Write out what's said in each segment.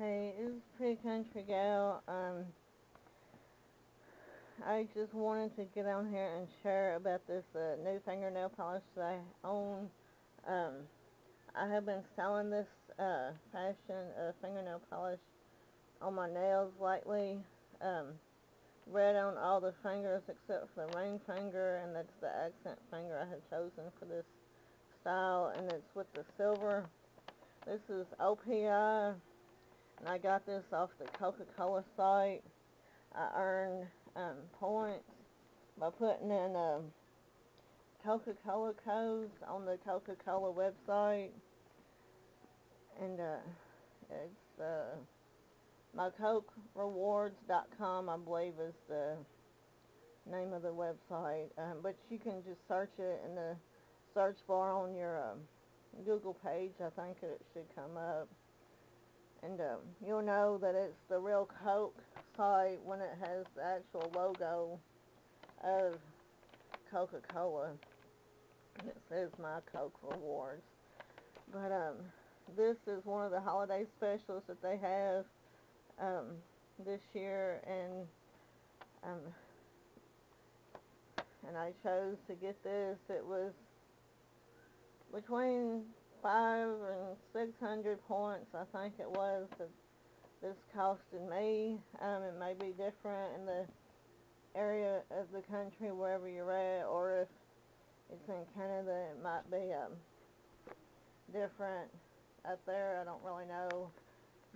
Hey, it's Pretty Country Gal. Um, I just wanted to get on here and share about this uh, new fingernail polish that I own. Um, I have been selling this uh, fashion uh, fingernail polish on my nails lately. Um, red on all the fingers except for the ring finger, and that's the accent finger I have chosen for this style, and it's with the silver. This is OPI and I got this off the Coca-Cola site. I earned um, points by putting in um, Coca-Cola codes on the Coca-Cola website, and uh, it's uh, mycokerewards.com, I believe, is the name of the website. Um, but you can just search it in the search bar on your um, Google page. I think it should come up. And um, you'll know that it's the real Coke site when it has the actual logo of Coca-Cola. And it says My Coke Rewards. But um, this is one of the holiday specials that they have um, this year, and um, and I chose to get this. It was between five and six hundred points, I think it was, that this costed me. Um, it may be different in the area of the country wherever you're at, or if it's in Canada, it might be um, different up there. I don't really know,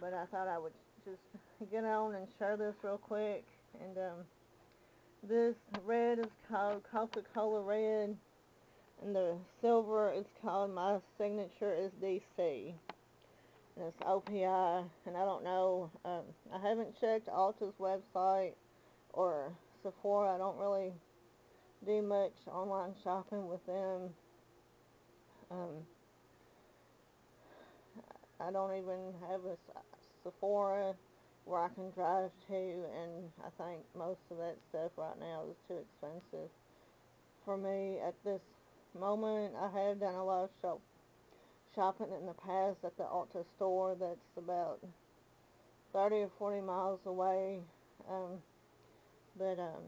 but I thought I would just get on and share this real quick. And um, this red is called Coca-Cola Red and the silver is called my signature is DC and it's OPI and I don't know um, I haven't checked Ulta's website or Sephora. I don't really do much online shopping with them. Um, I don't even have a Sephora where I can drive to. And I think most of that stuff right now is too expensive for me at this moment. I have done a lot of shop shopping in the past at the Ulta store that's about 30 or 40 miles away. Um, but um,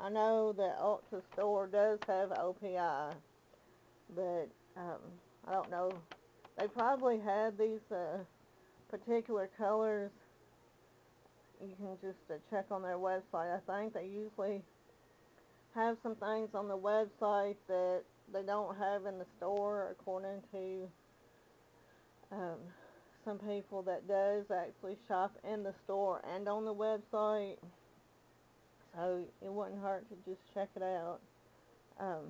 I know that Ulta store does have OPI, but um, I don't know. They probably had these uh, particular colors. You can just uh, check on their website. I think they usually have some things on the website that they don't have in the store according to um, some people that does actually shop in the store and on the website. So it wouldn't hurt to just check it out. Um,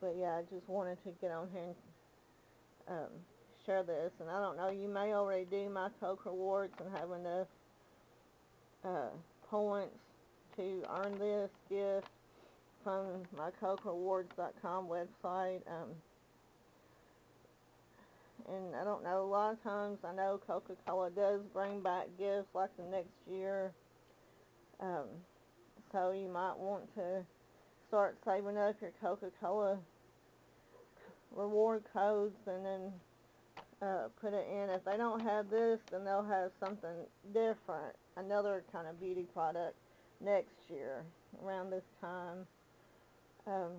but yeah I just wanted to get on here and um, share this. And I don't know you may already do my Coke rewards and have enough uh, points to earn this gift from my CokeRewards.com website. Um, and I don't know, a lot of times I know Coca-Cola does bring back gifts like the next year. Um, so you might want to start saving up your Coca-Cola reward codes and then uh, put it in. If they don't have this, then they'll have something different, another kind of beauty product next year around this time. Um,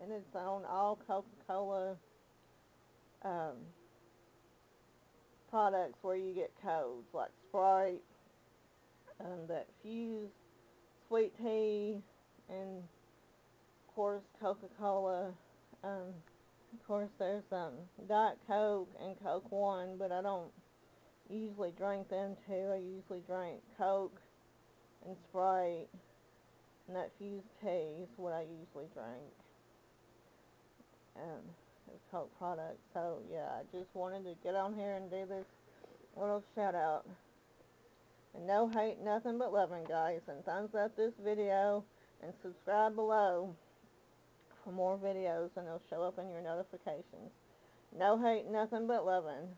and it's on all Coca-Cola um, products where you get codes, like Sprite, um, that Fuze, Sweet Tea, and of course Coca-Cola. Um, of course there's um, Diet Coke and Coke One, but I don't usually drink them two. I usually drink Coke and Sprite and that Fuze tea is what I usually drink. And it's Coke product. So yeah, I just wanted to get on here and do this little shout out. And no hate, nothing but loving, guys. And thumbs up this video and subscribe below for more videos and they'll show up in your notifications. No hate, nothing but loving.